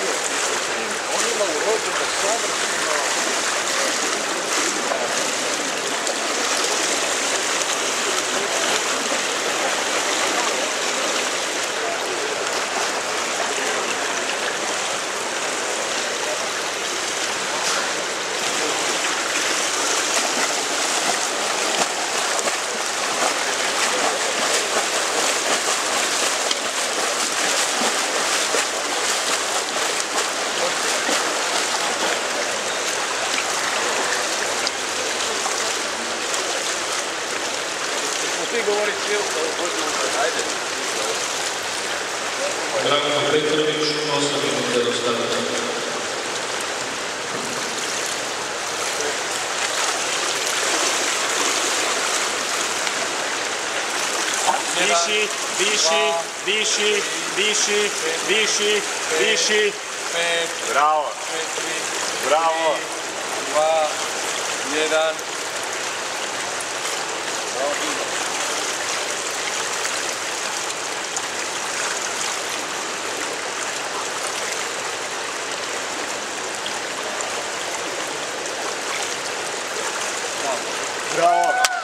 Они могут быть ti govori cijelu kao Božju ajde. Dragan Petrović, 8 minuta do starta. Diši, diši, diši, diši, diši, diši. Pet, Bravo, bravo. dva, jedan. Bravo.